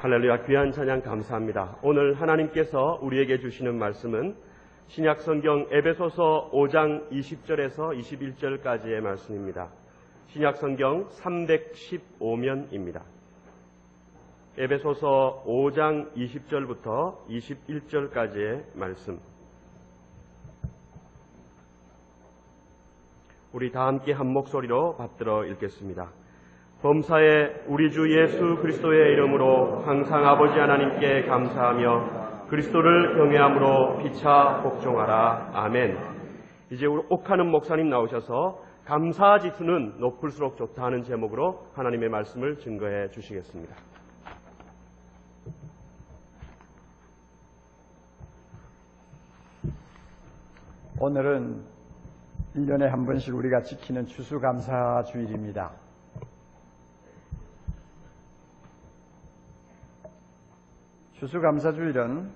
할렐루야 귀한 찬양 감사합니다. 오늘 하나님께서 우리에게 주시는 말씀은 신약 성경 에베소서 5장 20절에서 21절까지의 말씀입니다. 신약 성경 315면입니다. 에베소서 5장 20절부터 21절까지의 말씀. 우리 다 함께 한 목소리로 받들어 읽겠습니다. 범사에 우리 주 예수 그리스도의 이름으로 항상 아버지 하나님께 감사하며 그리스도를 경외함으로 피차 복종하라. 아멘. 이제 우리 옥하는 목사님 나오셔서 감사 지수는 높을수록 좋다 하는 제목으로 하나님의 말씀을 증거해 주시겠습니다. 오늘은 1년에 한 번씩 우리가 지키는 추수감사 주일입니다. 추수감사주일은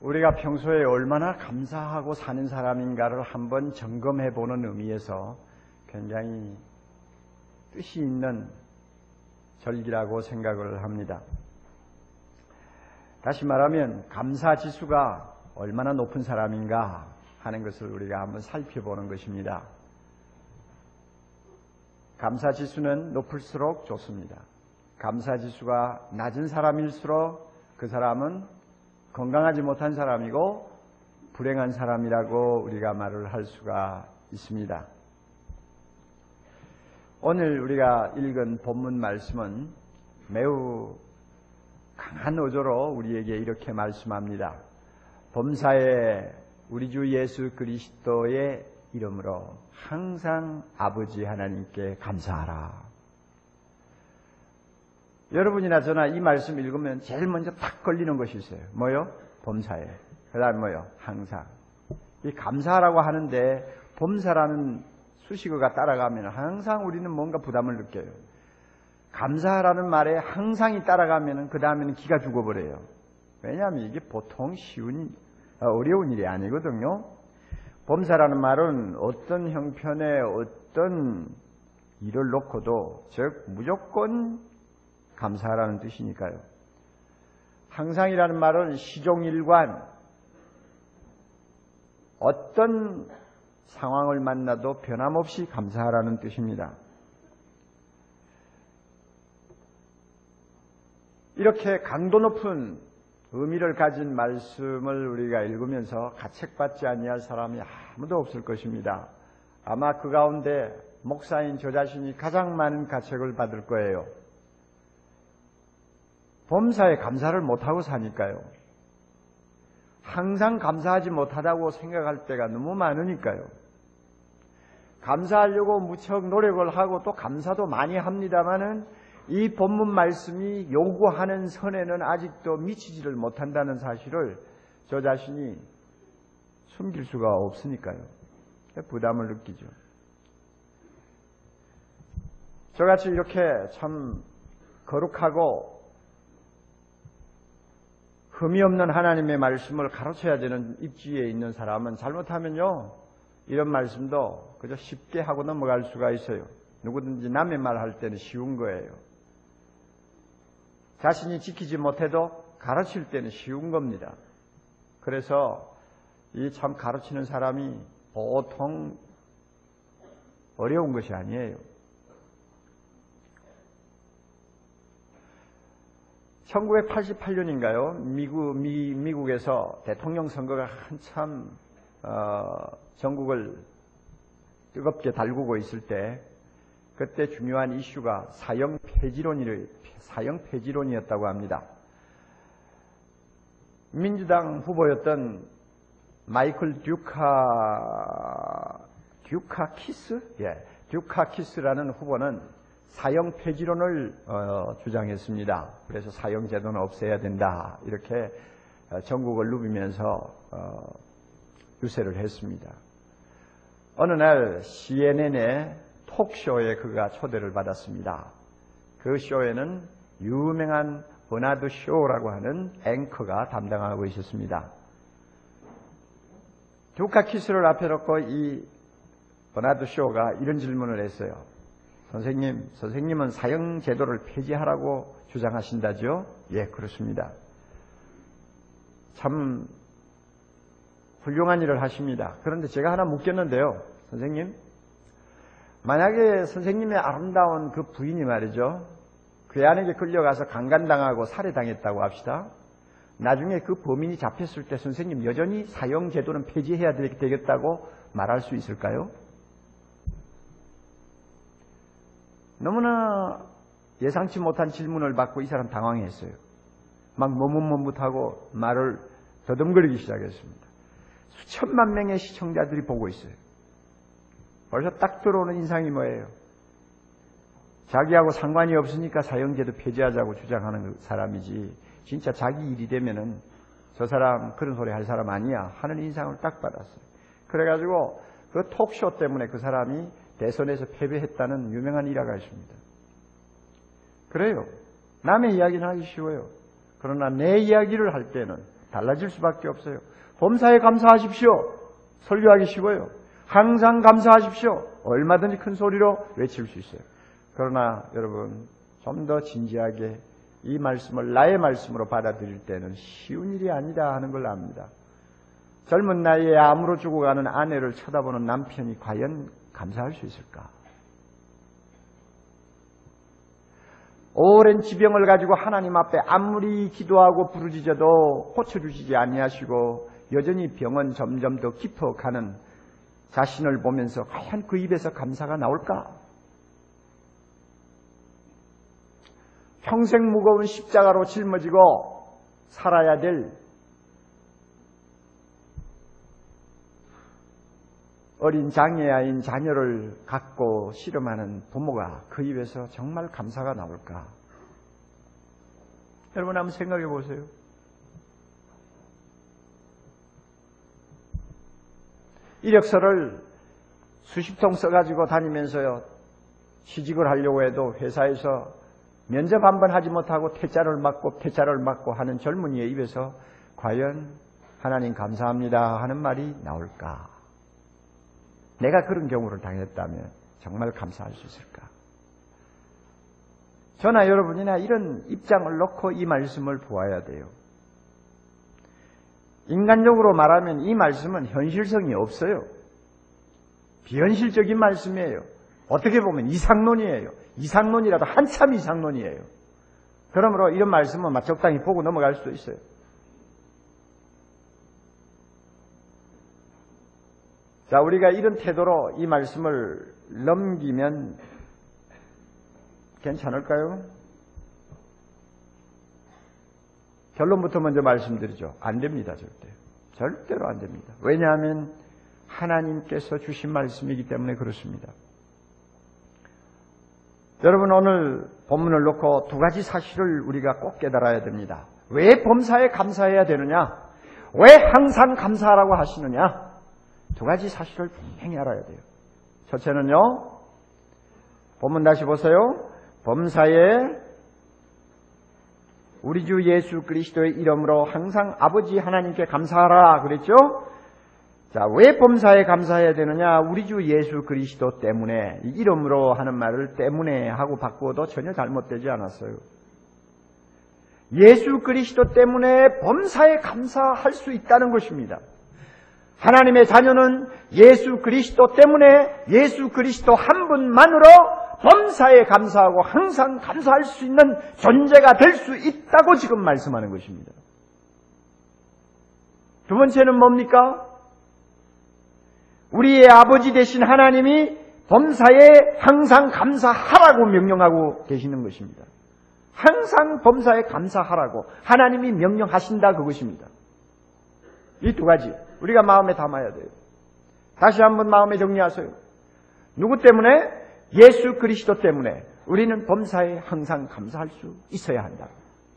우리가 평소에 얼마나 감사하고 사는 사람인가를 한번 점검해 보는 의미에서 굉장히 뜻이 있는 절기라고 생각을 합니다. 다시 말하면 감사 지수가 얼마나 높은 사람인가 하는 것을 우리가 한번 살펴보는 것입니다. 감사 지수는 높을수록 좋습니다. 감사 지수가 낮은 사람일수록 그 사람은 건강하지 못한 사람이고 불행한 사람이라고 우리가 말을 할 수가 있습니다. 오늘 우리가 읽은 본문 말씀은 매우 강한 어조로 우리에게 이렇게 말씀합니다. 범사에 우리 주 예수 그리스도의 이름으로 항상 아버지 하나님께 감사하라. 여러분이나 저나 이 말씀 읽으면 제일 먼저 딱 걸리는 것이 있어요. 뭐요? 범사에. 그 다음 뭐요? 항상. 이 감사라고 하는데 범사라는 수식어가 따라가면 항상 우리는 뭔가 부담을 느껴요. 감사라는 말에 항상이 따라가면 그 다음에는 기가 죽어버려요. 왜냐하면 이게 보통 쉬운, 어, 어려운 일이 아니거든요. 범사라는 말은 어떤 형편에 어떤 일을 놓고도 즉 무조건 감사하라는 뜻이니까요. 항상이라는 말은 시종일관 어떤 상황을 만나도 변함없이 감사하라는 뜻입니다. 이렇게 강도 높은 의미를 가진 말씀을 우리가 읽으면서 가책받지 아니할 사람이 아무도 없을 것입니다. 아마 그 가운데 목사인 저 자신이 가장 많은 가책을 받을 거예요. 범사에 감사를 못하고 사니까요. 항상 감사하지 못하다고 생각할 때가 너무 많으니까요. 감사하려고 무척 노력을 하고 또 감사도 많이 합니다만은 이 본문 말씀이 요구하는 선에는 아직도 미치지를 못한다는 사실을 저 자신이 숨길 수가 없으니까요. 부담을 느끼죠. 저같이 이렇게 참 거룩하고 흠이 없는 하나님의 말씀을 가르쳐야 되는 입지에 있는 사람은 잘못하면요, 이런 말씀도 그저 쉽게 하고 넘어갈 수가 있어요. 누구든지 남의 말 할 때는 쉬운 거예요. 자신이 지키지 못해도 가르칠 때는 쉬운 겁니다. 그래서 이 참 가르치는 사람이 보통 어려운 것이 아니에요. 1988년인가요? 미국, 미, 미국에서 대통령 선거가 한참, 어, 전국을 뜨겁게 달구고 있을 때, 그때 중요한 이슈가 사형 폐지론이, 사형 폐지론이었다고 합니다. 민주당 후보였던 마이클 듀카, 듀카키스? 예. 듀카키스라는 후보는 사형 폐지론을 어, 주장했습니다. 그래서 사형 제도는 없애야 된다. 이렇게 어, 전국을 누비면서 어, 유세를 했습니다. 어느 날 CNN의 토크쇼에 그가 초대를 받았습니다. 그 쇼에는 유명한 버나드 쇼라고 하는 앵커가 담당하고 있었습니다. 두카키스를 앞에 놓고 이 버나드 쇼가 이런 질문을 했어요. 선생님, 선생님은 사형 제도를 폐지하라고 주장하신다죠? 예, 그렇습니다. 참 훌륭한 일을 하십니다. 그런데 제가 하나 묻겠는데요. 선생님, 만약에 선생님의 아름다운 그 부인이 말이죠. 괴한에게 끌려가서 강간당하고 살해당했다고 합시다. 나중에 그 범인이 잡혔을 때 선생님 여전히 사형 제도는 폐지해야 되겠다고 말할 수 있을까요? 너무나 예상치 못한 질문을 받고 이 사람 당황했어요. 막 머뭇머뭇하고 말을 더듬거리기 시작했습니다. 수천만 명의 시청자들이 보고 있어요. 벌써 딱 들어오는 인상이 뭐예요? 자기하고 상관이 없으니까 사형제도 폐지하자고 주장하는 사람이지 진짜 자기 일이 되면은 저 사람 그런 소리 할 사람 아니야 하는 인상을 딱 받았어요. 그래가지고 그 톡쇼 때문에 그 사람이 대선에서 패배했다는 유명한 일화가 있습니다. 그래요. 남의 이야기는 하기 쉬워요. 그러나 내 이야기를 할 때는 달라질 수밖에 없어요. 범사에 감사하십시오. 설교하기 쉬워요. 항상 감사하십시오. 얼마든지 큰 소리로 외칠 수 있어요. 그러나 여러분 좀 더 진지하게 이 말씀을 나의 말씀으로 받아들일 때는 쉬운 일이 아니다 하는 걸 압니다. 젊은 나이에 암으로 죽어가는 아내를 쳐다보는 남편이 과연 감사할 수 있을까? 오랜 지병을 가지고 하나님 앞에 아무리 기도하고 부르짖어도 고쳐주시지 아니하시고 여전히 병은 점점 더 깊어가는 자신을 보면서 과연 그 입에서 감사가 나올까? 평생 무거운 십자가로 짊어지고 살아야 될 어린 장애아인 자녀를 갖고 씨름하는 부모가 그 입에서 정말 감사가 나올까? 여러분 한번 생각해 보세요. 이력서를 수십 통 써가지고 다니면서요, 취직을 하려고 해도 회사에서 면접 한 번 하지 못하고 퇴짜를 맞고 퇴짜를 맞고 하는 젊은이의 입에서 과연 하나님 감사합니다 하는 말이 나올까? 내가 그런 경우를 당했다면 정말 감사할 수 있을까? 저나 여러분이나 이런 입장을 놓고 이 말씀을 보아야 돼요. 인간적으로 말하면 이 말씀은 현실성이 없어요. 비현실적인 말씀이에요. 어떻게 보면 이상론이에요. 이상론이라도 한참 이상론이에요. 그러므로 이런 말씀은 막 적당히 보고 넘어갈 수도 있어요. 자, 우리가 이런 태도로 이 말씀을 넘기면 괜찮을까요? 결론부터 먼저 말씀드리죠. 안 됩니다, 절대. 절대로 안 됩니다. 왜냐하면 하나님께서 주신 말씀이기 때문에 그렇습니다. 여러분 오늘 본문을 놓고 두 가지 사실을 우리가 꼭 깨달아야 됩니다. 왜 범사에 감사해야 되느냐? 왜 항상 감사하라고 하시느냐? 두 가지 사실을 분명히 알아야 돼요. 첫째는요, 본문 다시 보세요. 범사에 우리 주 예수 그리스도의 이름으로 항상 아버지 하나님께 감사하라 그랬죠? 자, 왜 범사에 감사해야 되느냐? 우리 주 예수 그리스도 때문에 이름으로 하는 말을 때문에 하고 바꾸어도 전혀 잘못되지 않았어요. 예수 그리스도 때문에 범사에 감사할 수 있다는 것입니다. 하나님의 자녀는 예수 그리스도 때문에 예수 그리스도 한 분만으로 범사에 감사하고 항상 감사할 수 있는 존재가 될 수 있다고 지금 말씀하는 것입니다. 두 번째는 뭡니까? 우리의 아버지 되신 하나님이 범사에 항상 감사하라고 명령하고 계시는 것입니다. 항상 범사에 감사하라고 하나님이 명령하신다 그것입니다. 이 두 가지 우리가 마음에 담아야 돼요. 다시 한번 마음에 정리하세요. 누구 때문에? 예수 그리스도 때문에 우리는 범사에 항상 감사할 수 있어야 한다.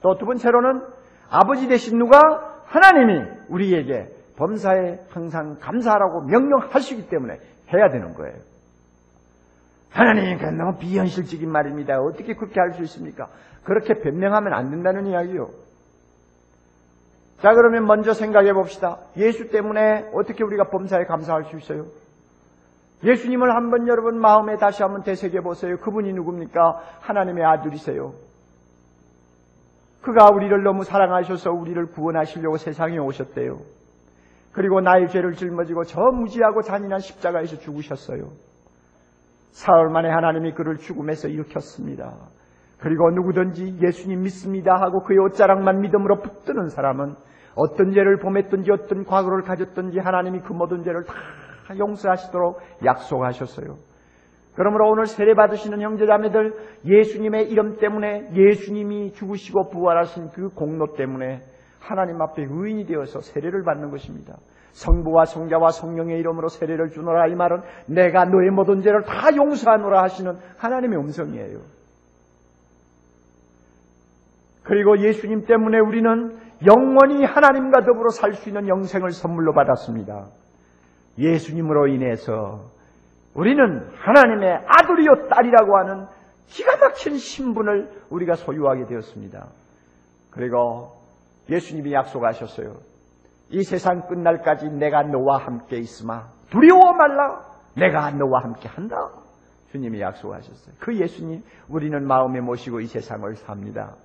또 두 번째로는 아버지 되신 누가 하나님이 우리에게 범사에 항상 감사하라고 명령하시기 때문에 해야 되는 거예요. 하나님, 그 너무 비현실적인 말입니다. 어떻게 그렇게 할 수 있습니까? 그렇게 변명하면 안 된다는 이야기요. 자, 그러면 먼저 생각해 봅시다. 예수 때문에 어떻게 우리가 범사에 감사할 수 있어요? 예수님을 한번 여러분 마음에 다시 한번 되새겨 보세요. 그분이 누굽니까? 하나님의 아들이세요. 그가 우리를 너무 사랑하셔서 우리를 구원하시려고 세상에 오셨대요. 그리고 나의 죄를 짊어지고 저 무지하고 잔인한 십자가에서 죽으셨어요. 사흘 만에 하나님이 그를 죽음에서 일으켰습니다. 그리고 누구든지 예수님 믿습니다 하고 그의 옷자락만 믿음으로 붙드는 사람은 어떤 죄를 범했든지 어떤 과거를 가졌든지 하나님이 그 모든 죄를 다 용서하시도록 약속하셨어요. 그러므로 오늘 세례 받으시는 형제자매들 예수님의 이름 때문에 예수님이 죽으시고 부활하신 그 공로 때문에 하나님 앞에 의인이 되어서 세례를 받는 것입니다. 성부와 성자와 성령의 이름으로 세례를 주노라 이 말은 내가 너의 모든 죄를 다 용서하노라 하시는 하나님의 음성이에요. 그리고 예수님 때문에 우리는 영원히 하나님과 더불어 살 수 있는 영생을 선물로 받았습니다. 예수님으로 인해서 우리는 하나님의 아들이요 딸이라고 하는 기가 막힌 신분을 우리가 소유하게 되었습니다. 그리고 예수님이 약속하셨어요. 이 세상 끝날까지 내가 너와 함께 있으마 두려워 말라 내가 너와 함께 한다. 주님이 약속하셨어요. 그 예수님 우리는 마음에 모시고 이 세상을 삽니다.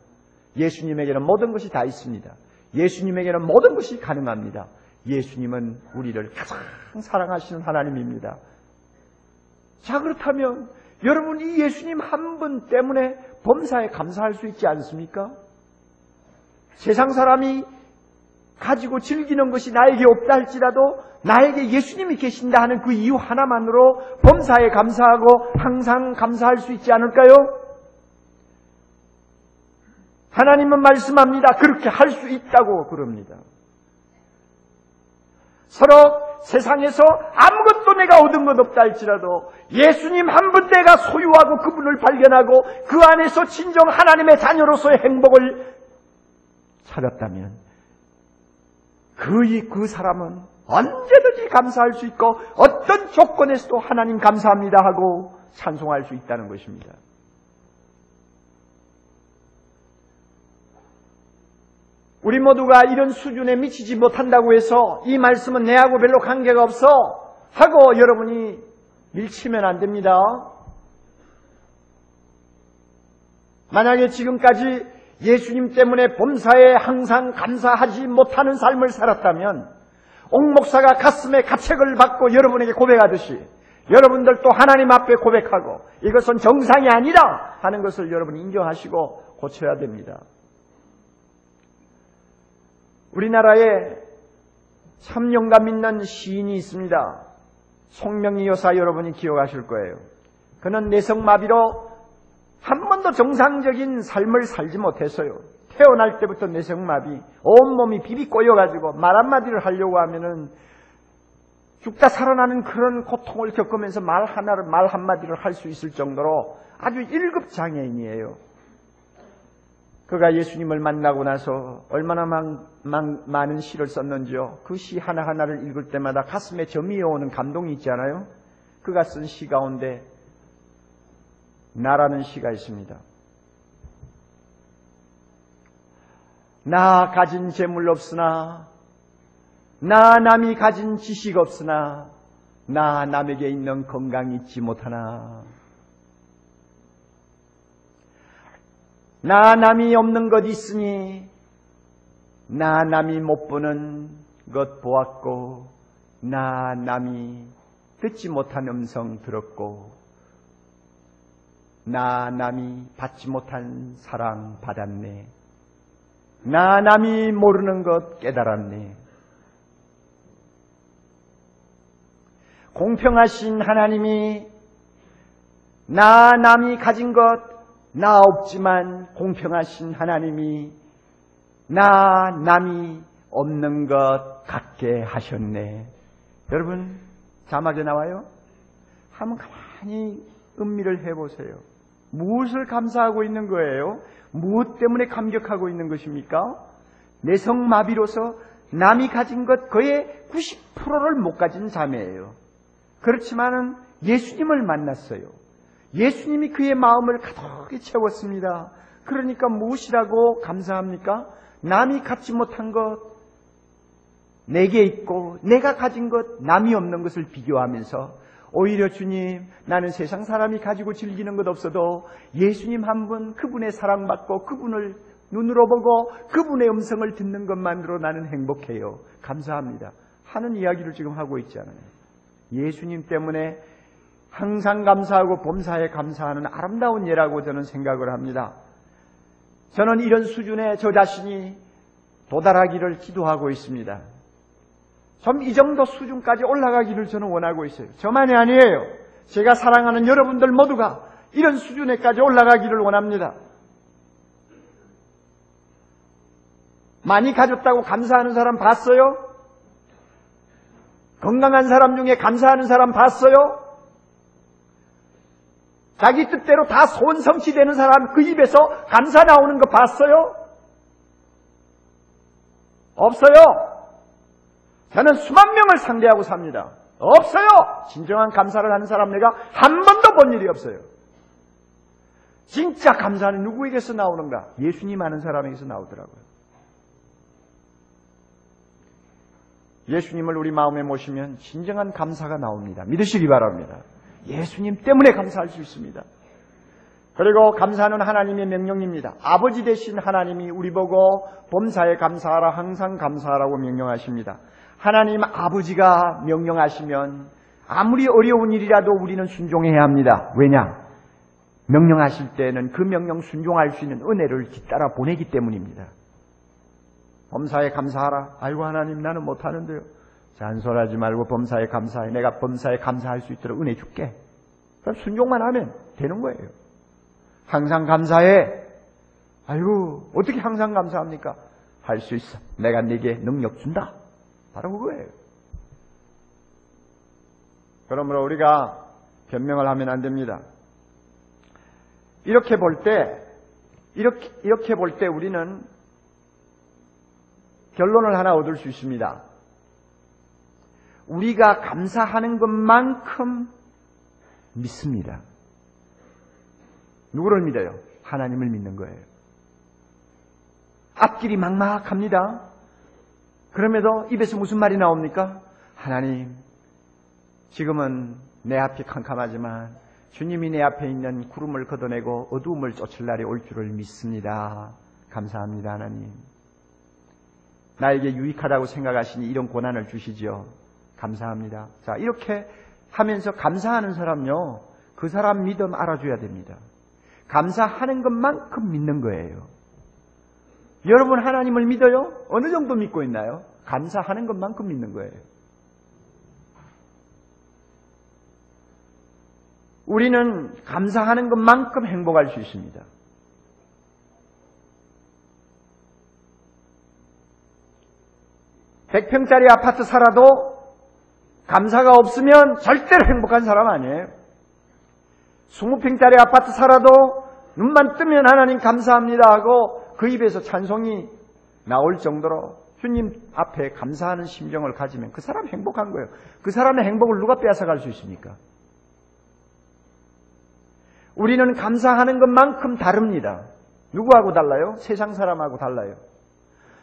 예수님에게는 모든 것이 다 있습니다. 예수님에게는 모든 것이 가능합니다. 예수님은 우리를 가장 사랑하시는 하나님입니다. 자, 그렇다면 여러분 이 예수님 한 분 때문에 범사에 감사할 수 있지 않습니까? 세상 사람이 가지고 즐기는 것이 나에게 없다 할지라도 나에게 예수님이 계신다 하는 그 이유 하나만으로 범사에 감사하고 항상 감사할 수 있지 않을까요? 하나님은 말씀합니다. 그렇게 할 수 있다고 그럽니다. 서로 세상에서 아무것도 내가 얻은 것 없다 할지라도 예수님 한 분 내가 소유하고 그분을 발견하고 그 안에서 진정 하나님의 자녀로서의 행복을 찾았다면 그, 그 사람은 언제든지 감사할 수 있고 어떤 조건에서도 하나님 감사합니다 하고 찬송할 수 있다는 것입니다. 우리 모두가 이런 수준에 미치지 못한다고 해서 이 말씀은 내하고 별로 관계가 없어 하고 여러분이 밀치면 안 됩니다. 만약에 지금까지 예수님 때문에 범사에 항상 감사하지 못하는 삶을 살았다면 옥 목사가 가슴에 가책을 받고 여러분에게 고백하듯이 여러분들도 하나님 앞에 고백하고 이것은 정상이 아니라 하는 것을 여러분 인정하시고 고쳐야 됩니다. 우리나라에 참 영감 있는 시인이 있습니다. 송명희 여사 여러분이 기억하실 거예요. 그는 내성마비로 한 번도 정상적인 삶을 살지 못했어요. 태어날 때부터 내성마비, 온몸이 비비 꼬여가지고 말 한마디를 하려고 하면은 죽다 살아나는 그런 고통을 겪으면서 말 하나를, 말 한마디를 할 수 있을 정도로 아주 1급 장애인이에요. 그가 예수님을 만나고 나서 얼마나 많, 많, 많은 시를 썼는지요. 그 시 하나하나를 읽을 때마다 가슴에 점이 오는 감동이 있지 않아요? 그가 쓴 시 가운데 나라는 시가 있습니다. 나 가진 재물 없으나 나 남이 가진 지식 없으나 나 남에게 있는 건강 잊지 못하나 나 남이 없는 것 있으니 나 남이 못 보는 것 보았고 나 남이 듣지 못한 음성 들었고 나 남이 받지 못한 사랑 받았네. 나 남이 모르는 것 깨달았네. 공평하신 하나님이 나 남이 가진 것 나 없지만 공평하신 하나님이 나 남이 없는 것 같게 하셨네. 여러분 자막에 나와요? 한번 가만히 음미를 해보세요. 무엇을 감사하고 있는 거예요? 무엇 때문에 감격하고 있는 것입니까? 내성마비로서 남이 가진 것 거의 90%를 못 가진 자매예요. 그렇지만은 예수님을 만났어요. 예수님이 그의 마음을 가득히 채웠습니다. 그러니까 무엇이라고 감사합니까? 남이 갖지 못한 것, 내게 있고 내가 가진 것, 남이 없는 것을 비교하면서 오히려 주님, 나는 세상 사람이 가지고 즐기는 것 없어도 예수님 한 분, 그분의 사랑받고 그분을 눈으로 보고 그분의 음성을 듣는 것만으로 나는 행복해요. 감사합니다. 하는 이야기를 지금 하고 있잖아요. 예수님 때문에 항상 감사하고 범사에 감사하는 아름다운 예라고 저는 생각을 합니다. 저는 이런 수준에 저 자신이 도달하기를 기도하고 있습니다. 좀 이 정도 수준까지 올라가기를 저는 원하고 있어요. 저만이 아니에요. 제가 사랑하는 여러분들 모두가 이런 수준에까지 올라가기를 원합니다. 많이 가졌다고 감사하는 사람 봤어요? 건강한 사람 중에 감사하는 사람 봤어요? 자기 뜻대로 다 소원 성취되는 사람 그 입에서 감사 나오는 거 봤어요? 없어요. 저는 수만 명을 상대하고 삽니다. 없어요. 진정한 감사를 하는 사람 내가 한 번도 본 일이 없어요. 진짜 감사는 누구에게서 나오는가? 예수님 아는 사람에게서 나오더라고요. 예수님을 우리 마음에 모시면 진정한 감사가 나옵니다. 믿으시기 바랍니다. 예수님 때문에 감사할 수 있습니다. 그리고 감사는 하나님의 명령입니다. 아버지 되신 하나님이 우리 보고 범사에 감사하라 항상 감사하라고 명령하십니다. 하나님 아버지가 명령하시면 아무리 어려운 일이라도 우리는 순종해야 합니다. 왜냐? 명령하실 때는 그 명령 순종할 수 있는 은혜를 뒤따라 보내기 때문입니다. 범사에 감사하라. 아이고 하나님 나는 못하는데요. 잔소리하지 말고 범사에 감사해. 내가 범사에 감사할 수 있도록 은혜 줄게. 그럼 순종만 하면 되는 거예요. 항상 감사해. 아이고 어떻게 항상 감사합니까? 할 수 있어. 내가 네게 능력 준다. 바로 그거예요. 그러므로 우리가 변명을 하면 안 됩니다. 이렇게 볼 때, 이렇게, 이렇게 볼 때 우리는 결론을 하나 얻을 수 있습니다. 우리가 감사하는 것만큼 믿습니다. 누구를 믿어요? 하나님을 믿는 거예요. 앞길이 막막합니다. 그럼에도 입에서 무슨 말이 나옵니까? 하나님, 지금은 내 앞이 캄캄하지만 주님이 내 앞에 있는 구름을 걷어내고 어두움을 쫓을 날이 올 줄을 믿습니다. 감사합니다, 하나님. 나에게 유익하다고 생각하시니 이런 고난을 주시지요. 감사합니다. 자, 이렇게 하면서 감사하는 사람요, 그 사람 믿음 알아줘야 됩니다. 감사하는 것만큼 믿는 거예요. 여러분 하나님을 믿어요? 어느 정도 믿고 있나요? 감사하는 것만큼 믿는 거예요. 우리는 감사하는 것만큼 행복할 수 있습니다. 백평짜리 아파트 살아도 감사가 없으면 절대로 행복한 사람 아니에요. 20평짜리 아파트 살아도 눈만 뜨면 하나님 감사합니다 하고 그 입에서 찬송이 나올 정도로 주님 앞에 감사하는 심정을 가지면 그 사람 행복한 거예요. 그 사람의 행복을 누가 빼앗아갈 수 있습니까? 우리는 감사하는 것만큼 다릅니다. 누구하고 달라요? 세상 사람하고 달라요.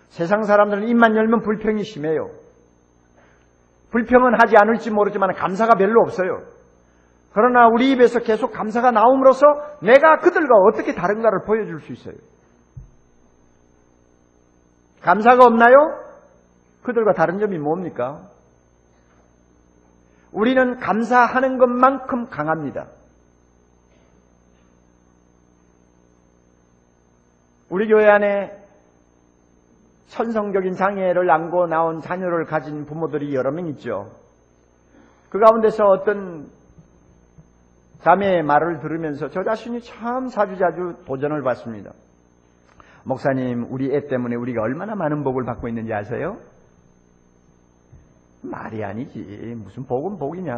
세상 사람들은 입만 열면 불평이 심해요. 불평은 하지 않을지 모르지만 감사가 별로 없어요. 그러나 우리 입에서 계속 감사가 나옴으로써 내가 그들과 어떻게 다른가를 보여줄 수 있어요. 감사가 없나요? 그들과 다른 점이 뭡니까? 우리는 감사하는 것만큼 강합니다. 우리 교회 안에 천성적인 장애를 안고 나온 자녀를 가진 부모들이 여러 명 있죠. 그 가운데서 어떤 자매의 말을 들으면서 저 자신이 참 자주자주 도전을 받습니다. 목사님, 우리 애 때문에 우리가 얼마나 많은 복을 받고 있는지 아세요? 말이 아니지. 무슨 복은 복이냐.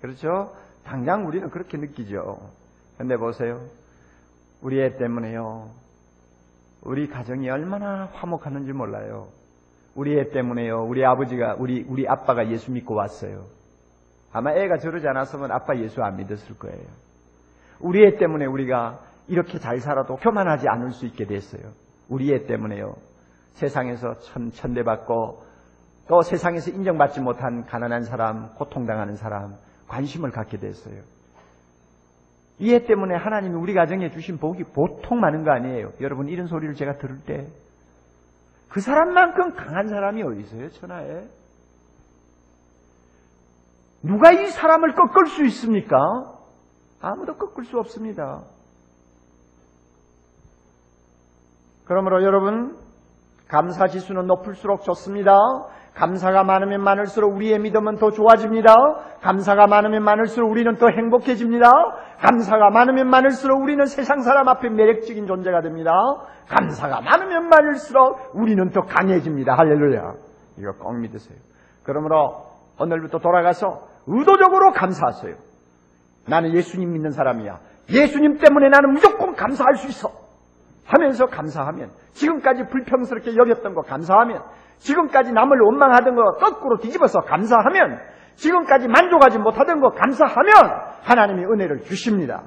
그렇죠? 당장 우리는 그렇게 느끼죠. 근데 보세요. 우리 애 때문에요. 우리 가정이 얼마나 화목하는지 몰라요. 우리 애 때문에요. 우리 아버지가, 우리, 우리 아빠가 예수 믿고 왔어요. 아마 애가 저러지 않았으면 아빠 예수 안 믿었을 거예요. 우리 애 때문에 우리가 이렇게 잘 살아도 교만하지 않을 수 있게 됐어요. 우리 애 때문에요. 세상에서 천, 천대받고 또 세상에서 인정받지 못한 가난한 사람, 고통당하는 사람, 관심을 갖게 됐어요. 이해 때문에 하나님이 우리 가정에 주신 복이 보통 많은 거 아니에요. 여러분 이런 소리를 제가 들을 때 그 사람만큼 강한 사람이 어디 있어요, 천하에? 누가 이 사람을 꺾을 수 있습니까? 아무도 꺾을 수 없습니다. 그러므로 여러분, 감사 지수는 높을수록 좋습니다. 감사가 많으면 많을수록 우리의 믿음은 더 좋아집니다. 감사가 많으면 많을수록 우리는 더 행복해집니다. 감사가 많으면 많을수록 우리는 세상 사람 앞에 매력적인 존재가 됩니다. 감사가 많으면 많을수록 우리는 더 강해집니다. 할렐루야. 이거 꼭 믿으세요. 그러므로 오늘부터 돌아가서 의도적으로 감사하세요. 나는 예수님 믿는 사람이야. 예수님 때문에 나는 무조건 감사할 수 있어. 하면서 감사하면 지금까지 불평스럽게 여겼던 거 감사하면 지금까지 남을 원망하던 거 거꾸로 뒤집어서 감사하면 지금까지 만족하지 못하던 거 감사하면 하나님이 은혜를 주십니다.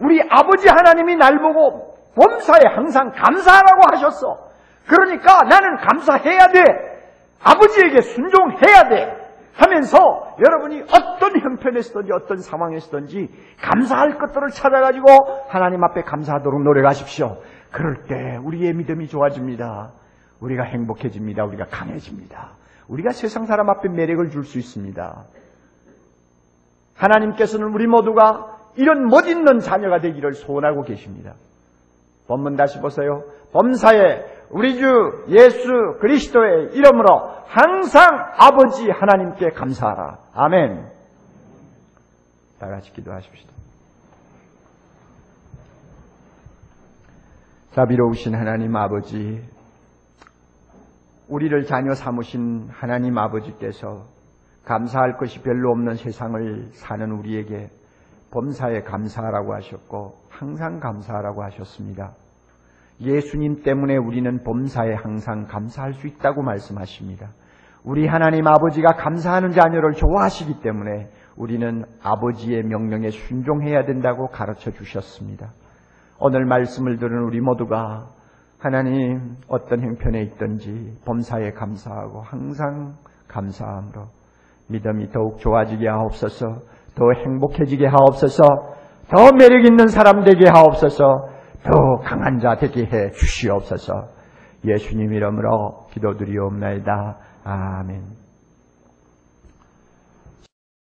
우리 아버지 하나님이 날 보고 범사에 항상 감사하라고 하셨어. 그러니까 나는 감사해야 돼. 아버지에게 순종해야 돼. 하면서 여러분이 어떤 형편에서든지 어떤 상황에서든지 감사할 것들을 찾아가지고 하나님 앞에 감사하도록 노력하십시오. 그럴 때 우리의 믿음이 좋아집니다. 우리가 행복해집니다. 우리가 강해집니다. 우리가 세상 사람 앞에 매력을 줄 수 있습니다. 하나님께서는 우리 모두가 이런 멋있는 자녀가 되기를 소원하고 계십니다. 본문 다시 보세요. 범사에 우리 주 예수 그리스도의 이름으로 항상 아버지 하나님께 감사하라. 아멘. 다 같이 기도하십시다. 자비로우신 하나님 아버지, 우리를 자녀 삼으신 하나님 아버지께서 감사할 것이 별로 없는 세상을 사는 우리에게 범사에 감사하라고 하셨고 항상 감사하라고 하셨습니다. 예수님 때문에 우리는 범사에 항상 감사할 수 있다고 말씀하십니다. 우리 하나님 아버지가 감사하는 자녀를 좋아하시기 때문에 우리는 아버지의 명령에 순종해야 된다고 가르쳐 주셨습니다. 오늘 말씀을 들은 우리 모두가 하나님 어떤 형편에 있든지 범사에 감사하고 항상 감사함으로 믿음이 더욱 좋아지게 하옵소서 더 행복해지게 하옵소서 더 매력 있는 사람 되게 하옵소서 더 강한 자 되게 해 주시옵소서 예수님 이름으로 기도드리옵나이다. 아멘.